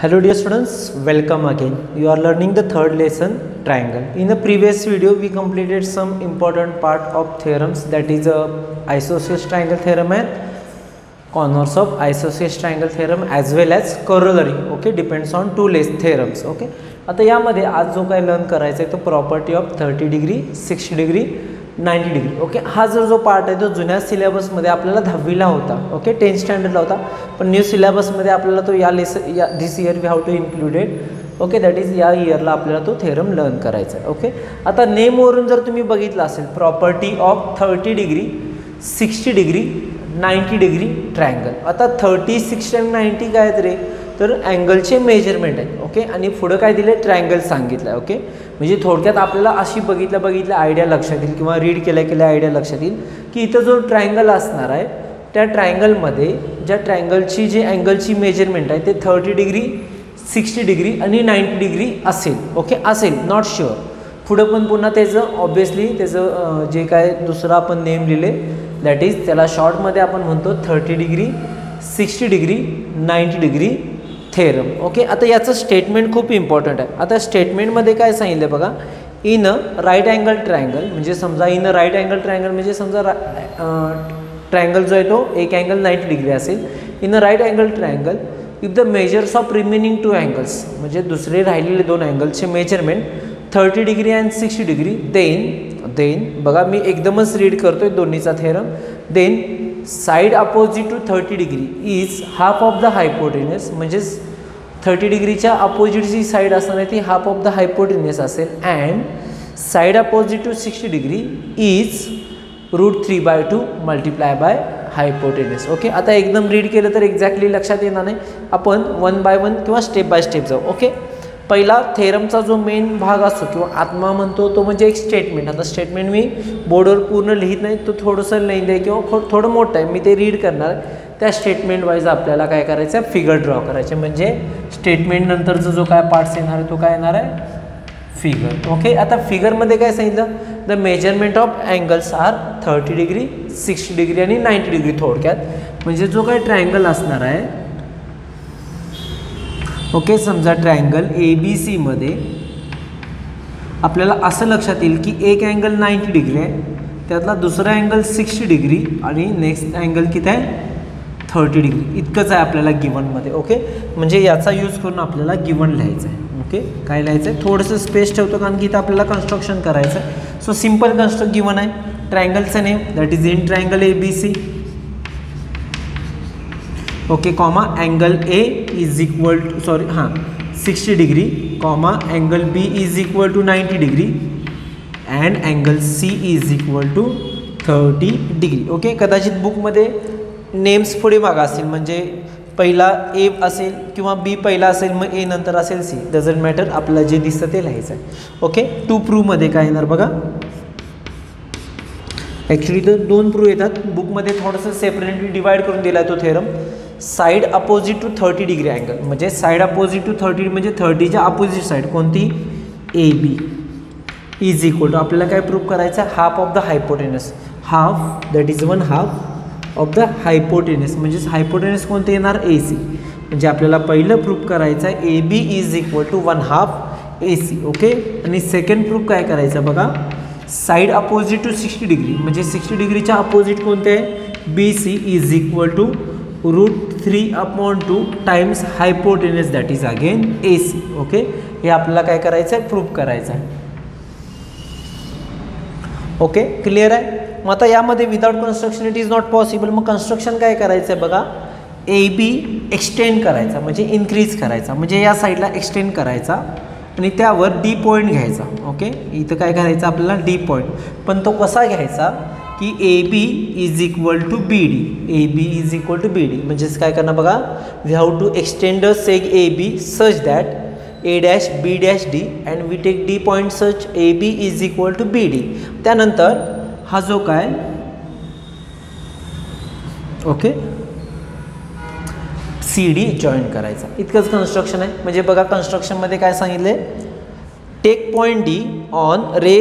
Hello dear students, welcome again. You are learning the third lesson triangle. In the previous video we completed some important part of theorems that is a isosceles triangle theorem and corners of isosceles triangle theorem as well as corollary okay depends on two less theorems okay आता यामध्ये आज जो काय learn करायचा आहे तो property of thirty degree sixty degree Ninety degree okay हा जर जो पार्ट आहे तो जुन्या सिलेबसमध्ये आपल्याला दहावीला होता. ओके टेन्थ स्टँडर्डला होता. पण न्यू सिलेबसमध्ये आपल्याला तो या लेस या this year we have to included okay that is या इयरला आपल्याला तो थेरम लर्न करायचा आहे. ओके आता नेमवरून जर तुम्ही बघितलं असेल property of thirty degree sixty degree ninety degree triangle आता थर्टी सिक्स्टी आणि नाईंटी काय आहेत रे? तर अँगलचे मेजरमेंट आहेत ओके आणि पुढं काय दिलं ट्रायंगल सांगितलं आहे ओके म्हणजे थोडक्यात आपल्याला अशी बघितल्या बघितल्या आयडिया लक्षात येईल किंवा रीड केल्या केल्या आयडिया लक्षात येईल की इथं जो ट्रायंगल असणार आहे त्या ट्रायंगलमध्ये ज्या ट्रायंगलची जी अँगलची मेजरमेंट आहे ते थर्टी डिग्री सिक्स्टी डिग्री आणि नाईंटी डिग्री असेल ओके असेल नॉट शुअर पुढं पण पुन्हा त्याचं ऑब्वियसली त्याचं जे काय दुसरं आपण नेम लिहिले दॅट इज त्याला शॉर्टमध्ये आपण म्हणतो thirty degree sixty degree ninety degree theorem. Okay आता याचं स्टेटमेंट खूप इम्पॉर्टंट आहे. आता स्टेटमेंटमध्ये काय सांगितलं आहे बघा? In a right angle triangle म्हणजे समजा in a right angle triangle म्हणजे समजा रा ट्रायंगल जो आहे तो एक अँगल नाईंटी डिग्री असेल. In a right angle triangle if the measures of remaining two angles म्हणजे दुसरे राहिलेले दोन अँगल्सचे measurement thirty degree and sixty degree then then बघा मी एकदमच रीड करतो आहे दोन्हीचा theorem. Then side opposite to thirty degree is half of the hypotenuse म्हणजेच थर्टी डिग्रीच्या अपोजिट जी साईड असणार आहे ती हाफ ऑफ द हायपोटिनियस असेल. And side opposite to sixty degree is root three by two multiply by hypotenuse okay? आता एकदम read केलं तर एक्झॅक्टली लक्षात येणार नाही. आपण वन बाय वन किंवा स्टेप बाय स्टेप जाऊ. ओके? पहिला थेरमचा जो मेन भाग असतो किंवा आत्मा म्हणतो तो म्हणजे एक स्टेटमेंट आता स्टेटमेंट मी बोर्डवर पूर्ण लिहित नाही तो थोडंसं लिहिलं आहे किंवा थोडं मोठं आहे. मी ते रीड करणार. त्या स्टेटमेंट वाईज आपल्याला काय करायचं आहे? फिगर ड्रॉ करायचे. म्हणजे स्टेटमेंटनंतरचा जो काय पार्ट्स येणार आहे तो काय येणार आहे? फिगर ओके आता फिगरमध्ये काय सांगितलं? The measurement of angles are thirty degree sixty degree आणि नाईंटी डिग्री थोडक्यात. म्हणजे जो काय ट्रायंगल असणार आहे ओके समजा ट्रायंगल ए बी सीमध्ये आपल्याला असं लक्षात येईल की एक अँगल नाईंटी डिग्री आहे त्यातला दुसरा अँगल सिक्स्टी डिग्री आणि नेक्स्ट अँगल किती आहे? Thirty degree. इतकंच आहे आपल्याला गिवनमध्ये ओके म्हणजे याचा यूज करून आपल्याला गिवन लिहायचं आहे ओके काय लिहायचं आहे थोडंसं स्पेस ठेवतो कारण की इथं आपल्याला कन्स्ट्रक्शन करायचं आहे सो सिंपल कन्स्ट्रक्ट गिवन आहे. ट्रायंगलचं name that is in triangle A B C okay comma angle A is equal to sorry हां sixty degree comma angle B is equal to ninety degree and angle C is equal to thirty degree okay कदाचित बुकमध्ये names पुढे मागा असतील म्हणजे पहिला ए असेल किंवा बी पहिला असेल मग ए नंतर असेल सी. डझंट मॅटर आपल्याला जे दिसतं ते लिहायचं आहे. ओके टू प्रूमध्ये काय येणार बघा? ॲक्च्युली तर दोन प्रू येतात. बुकमध्ये थोडंसं सेपरेटली डिवाईड करून दिला आहे तो theorem side opposite to thirty degree angle म्हणजे साईड अपोजिट टू थर्टी म्हणजे थर्टीच्या अपोजिट साईड कोणती? A B is equal to आपल्याला काय प्रूव्ह करायचं? आहे half of the hypotenuse half that is one half of the hypotenuse म्हणजेच hypotenuse कोणते येणार? ए सी म्हणजे आपल्याला पहिलं प्रूफ करायचं आहे A B is equal to one half A C okay आणि सेकंड प्रूफ काय करायचं बघा? Side opposite to sixty degree म्हणजे सिक्स्टी डिग्रीच्या अपोजिट कोणते आहे? B C is equal to root three upon two times hypotenuse that is again A C okay हे आपल्याला काय करायचं आहे? प्रूफ करायचं आहे. ओके क्लिअर आहे? मग आता यामध्ये without construction it is not possible मग कन्स्ट्रक्शन काय करायचं आहे बघा? ए बी एक्सटेंड करायचा म्हणजे इन्क्रीज करायचा म्हणजे या साईडला एक्सटेंड करायचा आणि त्यावर डी पॉईंट घ्यायचा ओके इथं काय करायचं आपल्याला? डी पॉईंट पण तो कसा घ्यायचा? की A B is equal to B D A B is equal to B D म्हणजेच काय करणार बघा? We have to extend seg A B such that A dash B dash D and we take D point such A B is equal to B D त्यानंतर हा जो काय? Okay C D join करायचा. इतकंच construction आहे. म्हणजे बघा कन्स्ट्रक्शनमध्ये काय सांगितले take point D on ray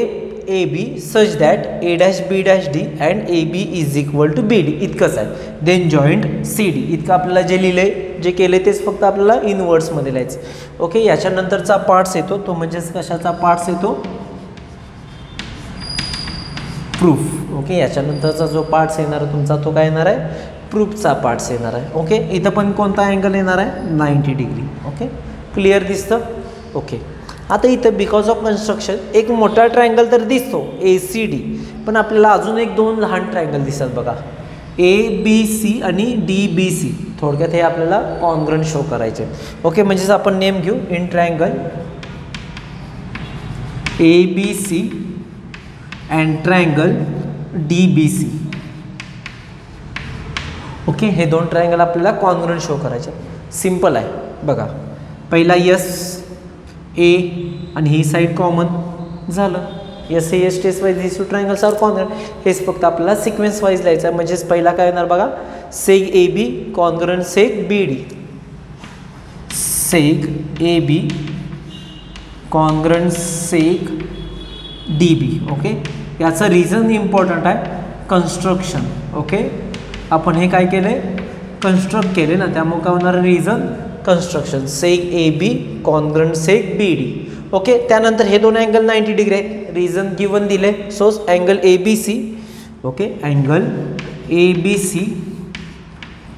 A B such that A dash B dash D and A B is equal to B D इतकंच आहे. देन जॉईंट सी डी इतकं आपल्याला जे लिहिलं आहे जे केलं तेच फक्त आपल्याला इनवर्ड्समध्ये लिहायचं ओके याच्यानंतरचा पार्ट्स येतो. तो म्हणजेच कशाचा पार्ट्स येतो? प्रूफ ओके याच्यानंतरचा जो पार्ट्स येणार आहे तुमचा तो काय येणार आहे? प्रूफचा पार्ट्स येणार आहे. ओके इथं पण कोणता अँगल येणार आहे? नाईंटी डिग्री ओके क्लिअर दिसतं? ओके आता इथं बिकॉज ऑफ कन्स्ट्रक्शन एक मोठा ट्रायंगल तर दिसतो ए सी डी पण आपल्याला अजून एक दोन लहान ट्रायंगल दिसतात बघा. ए बी सी आणि डी बी सी थोडक्यात हे आपल्याला कॉन्ग्रन शो करायचे. ओके म्हणजेच आपण नेम घेऊ. In triangle A B C and triangle D B C okay हे दोन ट्रायंगल आपल्याला कॉन्ग्रन शो करायचे. सिंपल आहे. बघा. पहिला यस ए आणि ही साईड कॉमन झालं. S A S test wise this two triangles are congruent हेच फक्त आपल्याला सिक्वेन्स वाईज लिहायचं आहे. म्हणजेच पहिला काय येणार बघा? Seg A B congruent seg B D seg A B congruent seg D B okay याचं रिझन इम्पॉर्टंट आहे. कन्स्ट्रक्शन ओके आपण हे काय केलं आहे कन्स्ट्रक्ट केले ना त्यामुळे काय होणार reason construction seg A B congruent seg B D okay त्यानंतर हे दोन अँगल नाईंटी डिग्री आहेत. रिझन गिवन दिले so angle A B C okay angle A B C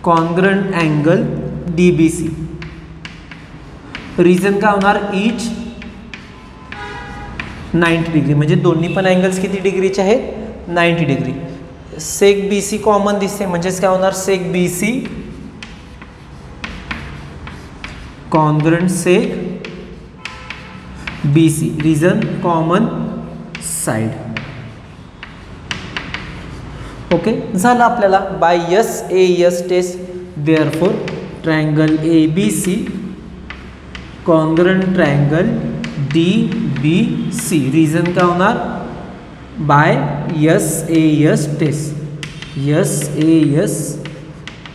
congruent angle D B C reason काय होणार? Each ninety degree. म्हणजे दोन्ही पण अँगल्स किती डिग्रीचे आहेत? Ninety degree. Seg B C common दिसते म्हणजेच काय होणार? Seg B C congruent seg B C reason common side okay झालं आपल्याला. By S A S test therefore triangle A B C congruent triangle D B C reason काय होणार? By S A S test S A S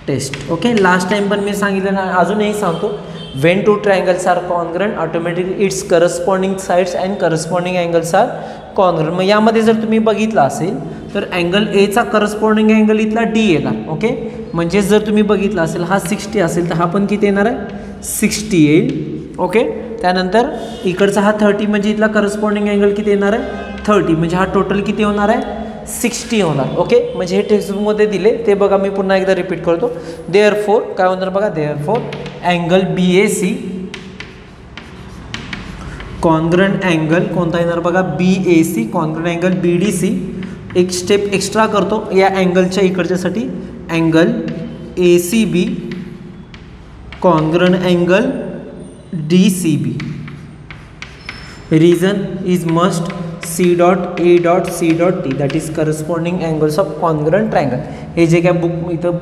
test okay last time पण मी सांगितलं ना अजूनही सांगतो. When two triangles are congruent automatically it's corresponding sides and corresponding angles are congruent मग यामध्ये जर तुम्ही बघितलं असेल तर अँगल एचा करस्पॉन्डिंग अँगल इथला डी येणार ओके म्हणजे जर तुम्ही बघितलं असेल हा सिक्स्टी असेल तर हा पण किती येणार आहे? सिक्स्टी येईल ओके त्यानंतर इकडचा हा थर्टी म्हणजे इथला करस्पॉन्डिंग अँगल किती येणार आहे? थर्टी म्हणजे हा टोटल किती होणार आहे? सिक्स्टी होणार ओके म्हणजे हे टेक्स्टबुकमध्ये दिले ते बघा मी पुन्हा एकदा रिपीट करतो. देअर फोर काय होणार बघा? Therefore angle B A C congruent angle कोणता येणार बघा? B A C congruent angle B D C एक स्टेप एक्स्ट्रा करतो या अँगलच्या इकडच्यासाठी angle A C B congruent angle D C B reason is must C dot A dot C dot T that is corresponding angles of congruent triangle हे जे काय book इथं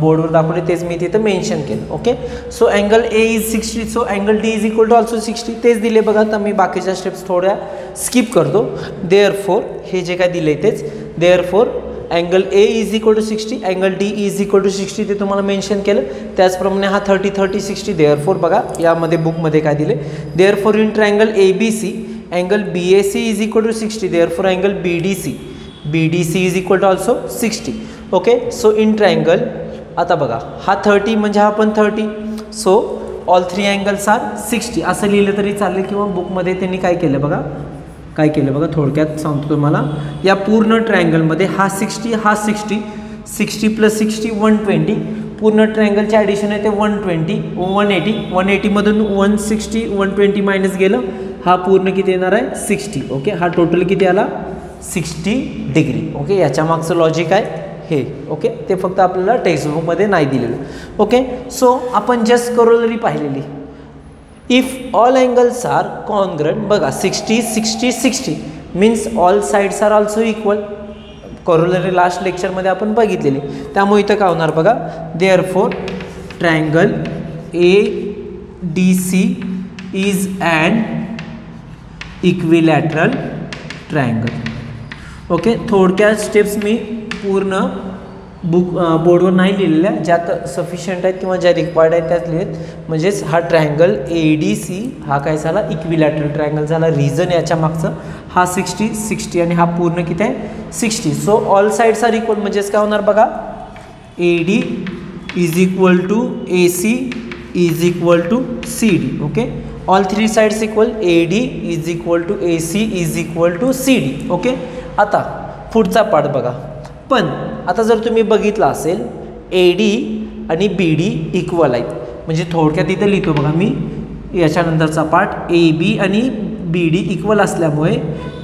बोर्डवर दाखवले तेच मी तिथं मेन्शन केलं okay so angle A is sixty so angle D is equal to also sixty तेच दिले बघा तर मी बाकीच्या स्टेप्स थोड्या स्किप करतो. देअर फोर हे जे काय दिले तेच. Therefore angle A is equal to sixty angle D is equal to sixty ते तुम्हाला मेन्शन केलं. त्याचप्रमाणे हा thirty thirty sixty therefore बघा यामध्ये बुकमध्ये काय दिले therefore in triangle A B C angle B A C is equal to sixty therefore angle B D C B D C is equal to also sixty okay so in triangle आता बघा हा thirty म्हणजे हा पण thirty so all three angles are sixty असं लिहिलं तरी चालेल किंवा बुकमध्ये त्यांनी काय केलं बघा? काय केलं बघा थोडक्यात सांगतो तुम्हाला. या पूर्ण ट्रायंगलमध्ये हा सिक्स्टी हा sixty sixty plus sixty one twenty पूर्ण ट्रायंगलचे ॲडिशन आहे ते one twenty one eighty one एटीमधून one sixty one twenty minus गेलं. हा पूर्ण किती येणार आहे? सिक्स्टी ओके हा टोटल किती आला? सिक्स्टी डिग्री ओके याच्या मागचं लॉजिक आहे हे. ओके ते फक्त आपल्याला टेक्स्टबुकमध्ये नाही दिलेलं. ओके सो आपण जस्ट करोलरी पाहिलेली. If all angles are congruent बघा sixty sixty sixty means all sides are also equal corollary last लेक्चरमध्ये आपण बघितलेली. त्यामुळे इथं काय होणार बघा? Therefore triangle A D C is and equilateral triangle okay थोडक्यात स्टेप्स मी पूर्ण बुक बोर्डवर नाही लिहिलेल्या ज्यात सफिशियंट आहेत किंवा ज्या रिक्वायर्ड आहेत त्यात लिहित. म्हणजेच हा ट्रायंगल ए डी सी हा काय झाला? इक्विलॅटरल ट्रायंगल झाला. रिझन याच्या मागचं. हा सिक्स्टी सिक्स्टी आणि हा पूर्ण किती आहे? Sixty so all sides are equal म्हणजेच काय होणार बघा? A D is equal to A C is equal to C D okay all three sides equal A D is equal to A C is equal to C D okay आता पुढचा part बघा. पण आता जर तुम्ही बघितलं असेल A D आणि बी डी इक्वल आहेत. म्हणजे थोडक्यात इथं लिहितो बघा मी याच्यानंतरचा पार्ट ए बी आणि बी डी इक्वल असल्यामुळे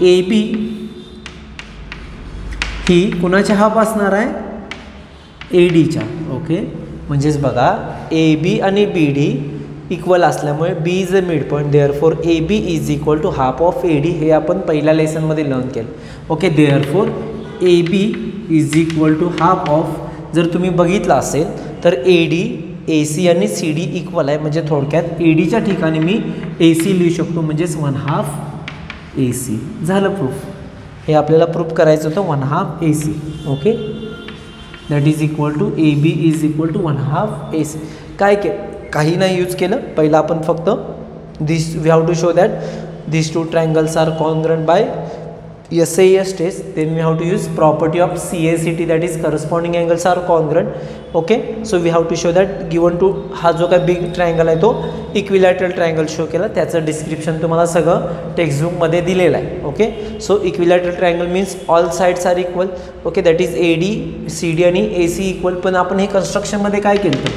ए बी ही कुणाच्या हाफ असणार आहे? ए डीच्या ओके म्हणजेच बघा ए बी आणि बी डी इक्वल असल्यामुळे B is a mid point therefore A B is equal to half of A D हे आपण पहिल्या लेसनमध्ये लर्न केलं. Okay therefore A B is equal to half of जर तुम्ही बघितलं असेल तर ए डी ए सी आणि सी डी इक्वल आहे. म्हणजे थोडक्यात ए डीच्या ठिकाणी मी ए सी लिहू शकतो. म्हणजेच वन हाफ ए सी झालं प्रूफ हे आपल्याला प्रूफ करायचं होतं one half A C okay that is equal to A B is equal to one half A C काय के काही नाही यूज केलं. पहिलं आपण फक्त this we have to show that this two triangles are congruent by S A S test then we have to use property of C A C T that is corresponding angles are congruent okay so we have to show that given to हा जो काय big triangle आहे तो equilateral triangle show केला त्याचं description तुम्हाला सगळं टेक्स्टबुकमध्ये दिलेलं आहे okay so equilateral triangle means all sides are equal okay that is A D C D आणि ए सी इक्वल पण आपण हे कन्स्ट्रक्शनमध्ये काय केलं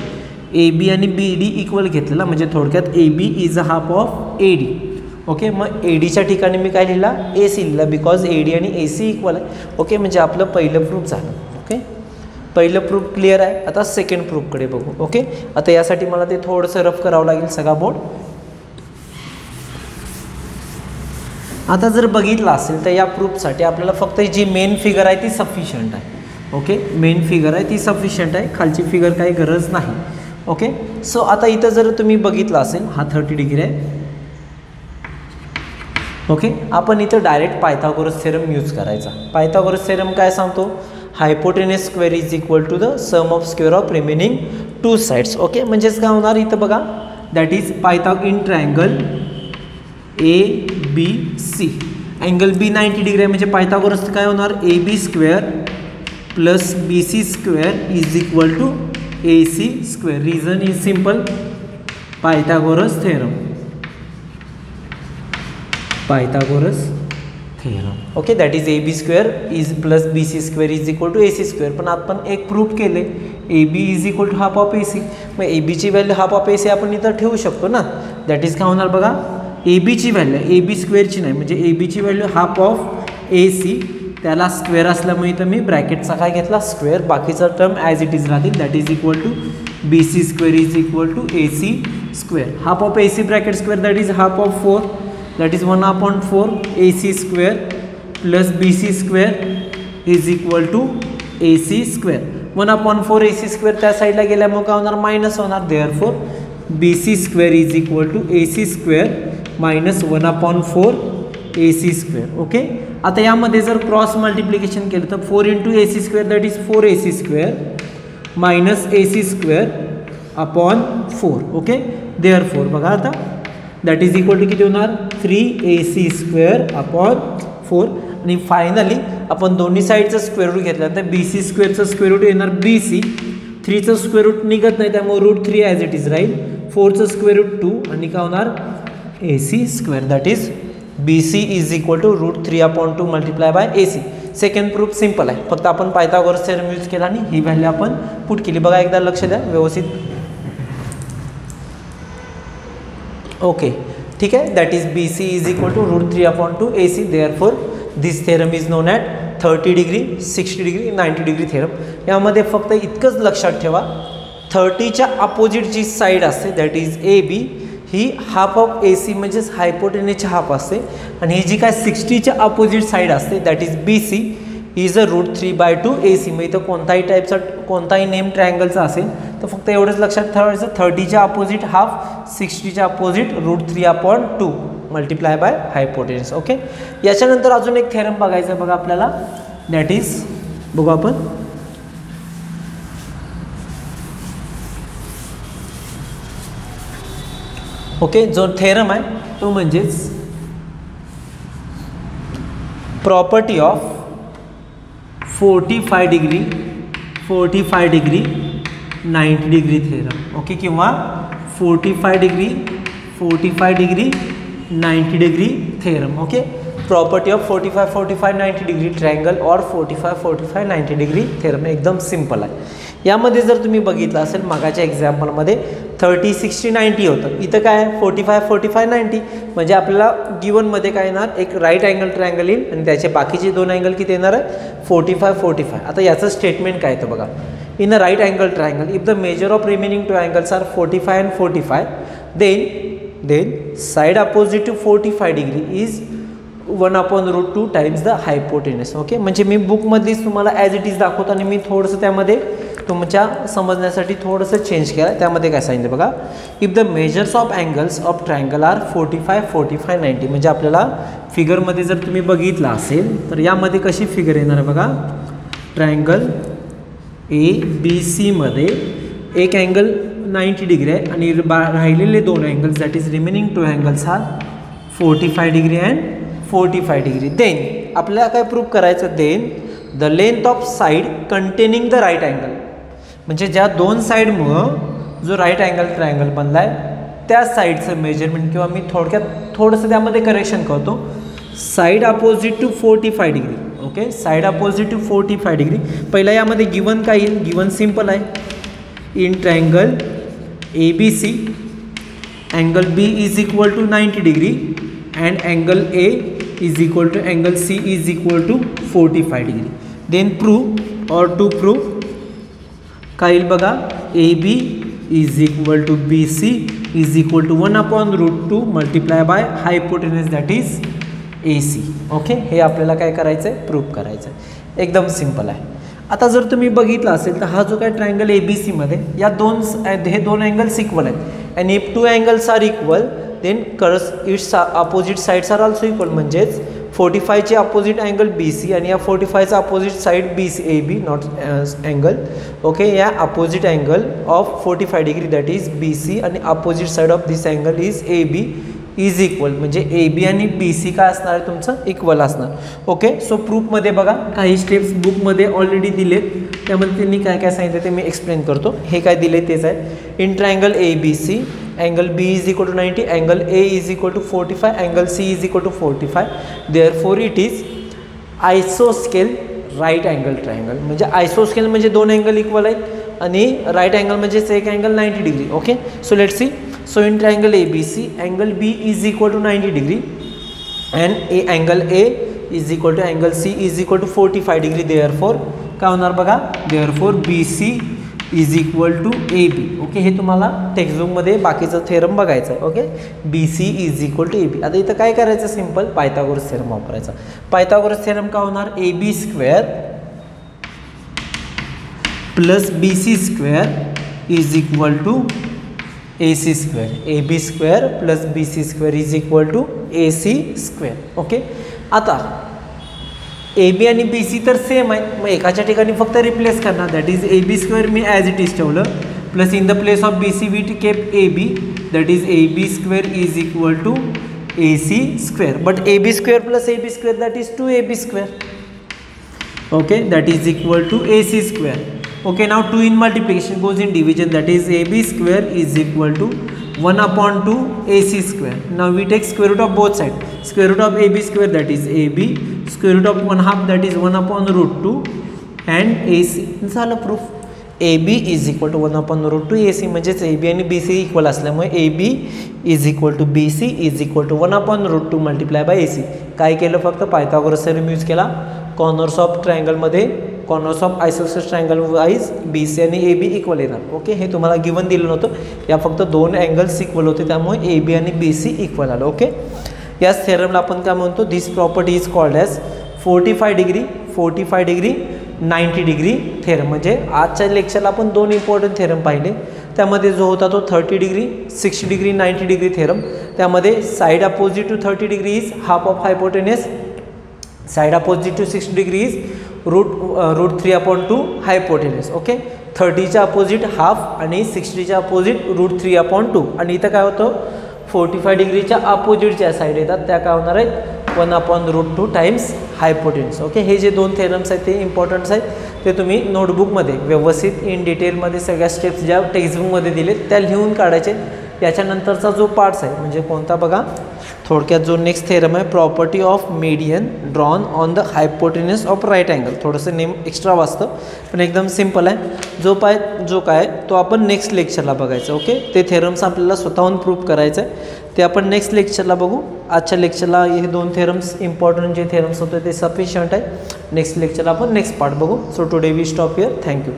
ए बी आणि बी डी इक्वल घेतलेला म्हणजे थोडक्यात A B is a half of A D okay मग ए डीच्या ठिकाणी मी काय लिहिला? ए सी लिहिला बिकॉज ए डी आणि ए सी इक्वल आहे. ओके म्हणजे आपलं पहिलं प्रूफ झालं. ओके पहिलं प्रूफ क्लिअर आहे. आता सेकंड प्रूफकडे बघू. ओके आता यासाठी मला ते थोडंसं रफ करावं लागेल सगळा बोर्ड आता जर बघितलं असेल तर या प्रूफसाठी आपल्याला फक्त जी मेन फिगर आहे ती सफिशियंट आहे. ओके मेन फिगर आहे ती सफिशियंट आहे. खालची फिगर काही गरज नाही. ओके सो आता इथं जर तुम्ही बघितलं असेल हा थर्टी डिग्री आहे. ओके आपण इथं डायरेक्ट पायथागोरस थेरम यूज करायचा. पायथागोरस थेरम काय सांगतो? Hypotenuse square is equal to the sum of square of remaining two sides okay म्हणजेच काय होणार इथं बघा? That is pytha in triangle A B C angle B ninety degree आहे. म्हणजे पायथागोरस काय होणार? A B square plus B C square is equal to A C square reason is simple Pythagoras theorem Pythagoras theorem okay that is A B square is plus B C square is equal to A C square पण आपण एक proof केले. A B is equal to half of A C मग A बीची value half of A C आपण इथं ठेवू शकतो ना. दॅट इज काय होणार बघा? ए बीची व्हॅल्यू ए बी स्क्वेअरची नाही. म्हणजे ए बीची value half of A C त्याला स्क्वेअर असल्यामुळे इथं मी ब्रॅकेटचा काय घेतला? स्क्वेअर बाकीचा टर्म ॲज इट इज राहतील. That is equal to B C square is equal to A C square half of A C bracket square that is half of four that is one upon four A C square plus B C square is equal to A C square one upon four A C square त्या साईडला गेल्यामुळे काय होणार? Minus होणार. Therefore B C square is equal to A C square minus one upon four A C square okay आता यामध्ये जर cross multiplication केलं तर four into A C square that is four A C square minus A C square upon four okay therefore बघा आता that is equal to किती होणार? Three A C square upon four आणि finally आपण दोन्ही साईडचं स्क्वेअर रूट घेतलं. तर बी सी स्क्वेअरचं स्क्वेअर रूट येणार बी सी थ्रीचं स्क्वेअर रूट निघत नाही त्यामुळे root three as it is राहील फोरचं स्क्वेअर रूट टू आणि काय होणार A C square that is B C is equal to root three upon two multiply by A C second proof simple आहे. फक्त आपण पायथागोरस थेरम यूज केला आणि ही व्हॅल्यू आपण पुट केली. बघा एकदा लक्ष द्या. व्यवस्थित. ओके ठीक आहे that is B C is equal to root three upon two A C therefore this theorem is known at thirty degree sixty degree ninety degree theorem यामध्ये फक्त इतकंच लक्षात ठेवा. थर्टीच्या अपोजिट जी साईड असते दॅट इज ए बी ही half of A C म्हणजेच हायपोटेनेची हाफ असते. आणि ही जी काय सिक्स्टीच्या अपोजिट साईड असते that is B C is a root three by two A C म्हणजे इथं कोणताही टाईपचा कोणताही नेम ट्रायंगलचा असेल तर फक्त एवढंच लक्षात ठेवायचं थर्टीच्या opposite half सिक्स्टीच्या opposite root three upon two multiply by hypotenuse okay याच्यानंतर अजून एक थेरम बघायचं बघा आपल्याला. दॅट इज बघू आपण. ओके जो थेरम आहे तो म्हणजेच property of forty five degree forty five degree ninety degree theorem. Okay किंवा forty five degree forty five degree ninety degree theorem. Okay? Property of forty five forty five ninety degree triangle or forty five forty five ninety degree theorem. एकदम simple आहे. यामध्ये जर तुम्ही बघितलं असेल मागाच्या एक्झाम्पलमध्ये थर्टी सिक्स्टी नाईंटी होतं. इथं काय आहे? Forty five forty five ninety. म्हणजे आपल्याला गिवनमध्ये काय येणार? एक राईट अँगल ट्रायंगल येईल आणि त्याचे बाकीचे दोन अँगल किती येणार आहे फोर्टी फाय फोर्टी फाय. आता याचं स्टेटमेंट काय येतं बघा. In a right angle triangle. If the measure of remaining two angles are forty five and forty five then then side opposite degree forty five degree is one upon the two times the okay म्हणजे मी बुकमधलीच तुम्हाला as it is दाखवतो आणि मी थोडंसं त्यामध्ये तुमच्या समजण्यासाठी थोडंसं चेंज केलं. त्यामध्ये काय सांगितलं बघा. If the measures of angles of triangle are forty five forty five ninety म्हणजे आपल्याला फिगरमध्ये जर तुम्ही बघितलं असेल तर यामध्ये कशी फिगर येणार आहे बघा? ट्रायंगल ए बी सीमध्ये एक अँगल नाईंटी डिग्री आहे आणि बा राहिलेले दोन angles that is remaining two angles हा forty five degree and forty five degree then आपल्याला काय प्रूव्ह करायचं? Then the length of side containing the right angle म्हणजे ज्या दोन साईडमुळं जो राईट अँगल ट्रायंगल बनला आहे त्या साईडचं मेजरमेंट किंवा मी थोडक्यात थोडंसं त्यामध्ये करेक्शन करतो. Side opposite to forty five degree okay side opposite to forty five degree पहिला यामध्ये गिवन काय येईल? गिवन सिम्पल आहे. In triangle A B C angle B is equal to ninety degree and angle A is equal to angle C is equal to forty five degree then prove or to prove काय येईल बघा? A B is equal to B C is equal to one upon root two multiply by hypotenuse that is A C okay हे आपल्याला काय करायचं आहे prove करायचं आहे एकदम सिंपल आहे. आता जर तुम्ही बघितलं असेल तर हा जो काय ट्रायंगल ए बी सीमध्ये या दोन हे दोन अँगल्स इक्वल आहेत. And if two angles are equal then करस its opposite sides are also equal म्हणजेच फोर्टी फायचे अपोजिट अँगल बी सी आणि या forty फायचा opposite side B C A B not angle okay या opposite angle of forty five degree that is B C आणि opposite side of this angle is A B is equal म्हणजे A बी आणि B C काय असणार आहे तुमचं? Equal असणार. Okay so प्रूफमध्ये बघा काही स्टेप्स बुकमध्ये ऑलरेडी दिलेत. त्यामध्ये त्यांनी काय काय सांगितलं ते मी एक्सप्लेन करतो. हे काय दिले तेच आहे. In triangle A B C angle B is equal to ninety angle A is equal to forty five angle C is equal to forty five therefore it is आयसो स्केल राईट अँगल ट्रायंगल म्हणजे आयसो scale म्हणजे दोन angle equal आहेत आणि right angle म्हणजेच एक angle ninety degree okay so let see So in triangle ABC, angle B is equal to 90 degree and A angle A is equal to angle C is equal to 45 degree. Therefore, काय होणार बघा? Therefore B C is equal to A B okay हे तुम्हाला टेक्स्टबुकमध्ये बाकीचं theorem बघायचं आहे okay B C is equal to A B आता इथं काय करायचं? सिंपल पायथागोरस थेरम वापरायचा. पायथागोरस थेरम का होणार? A B square plus B C square is equal to A C square A B square plus B C square is equal to A C square okay आता A B आणि बी सी तर same आहेत मग एकाच्या ठिकाणी फक्त रिप्लेस करणार. That is A B square me as it is ठेवलं. Plus in the place of B C we T keep A B that is A B square is equal to A C square but A B square plus A B square that is two A B square okay that is equal to A C square okay now 2 in multiplication goes in division that is ab square is equal to 1 upon 2 ac square now we take square root of both sides square root of ab square that is ab square root of 1 half that is 1 upon root 2 and ac झालं proof A B is equal to one upon root two A C म्हणजेच A बी आणि बी C equal असल्यामुळे A B is equal to B C is equal to one upon root two multiply by A C काय केलं फक्त Pythagoras theorem use केला corners of ट्रायंगलमध्ये corners of आयसोसिस triangle wise B C आणि A B equal येणार. Okay हे तुम्हाला गिवन दिलं नव्हतं. या फक्त दोन अँगल्स इक्वल होते त्यामुळे ए बी आणि बी सी इक्वल आलं. ओके याच थेरमला आपण काय म्हणतो? This property is called as forty five degree forty five degree ninety degree theorem म्हणजे आजच्या लेक्चरला आपण दोन इम्पॉर्टंट थेरम पाहिले. त्यामध्ये जो होता तो thirty degree sixty degree ninety degree theorem त्यामध्ये side opposite to thirty degree is half of hypotenuse side opposite to sixty degree is root root three upon two hypotenuse okay थर्टीच्या opposite half आणि सिक्स्टीच्या opposite root three upon two आणि इथं काय होतं? Forty five डिग्रीच्या अपोजिटच्या side येतात त्या काय होणार आहेत? One upon root two times hypotenuse okay हे जे दोन थेरम्स आहेत ते इम्पॉर्टंट्स आहेत. ते तुम्ही नोटबुकमध्ये व्यवस्थित इन डिटेलमध्ये सगळ्या स्टेप्स ज्या टेक्स्टबुकमध्ये दिले त्या लिहून काढायचे. याच्यानंतरचा जो पार्ट्स आहे म्हणजे कोणता बघा? थोडक्यात जो नेक्स्ट थेरम आहे property of median drawn on the hypotenuse of right angle थोडंसं नेम एक्स्ट्रा वाचतं पण एकदम सिंपल आहे. जो पाय जो काय तो आपण नेक्स्ट लेक्चरला बघायचं ओके ते थेरम्स आपल्याला स्वतःहून प्रूव्ह करायचं आहे. ते आपण नेक्स्ट लेक्चरला बघू. आजच्या लेक्चरला हे दोन थेरम्स इम्पॉर्टंट जे थेरम्स होते ते सफिशियंट आहे. नेक्स्ट लेक्चरला आपण नेक्स्ट पार्ट बघू. So today we stop here thank you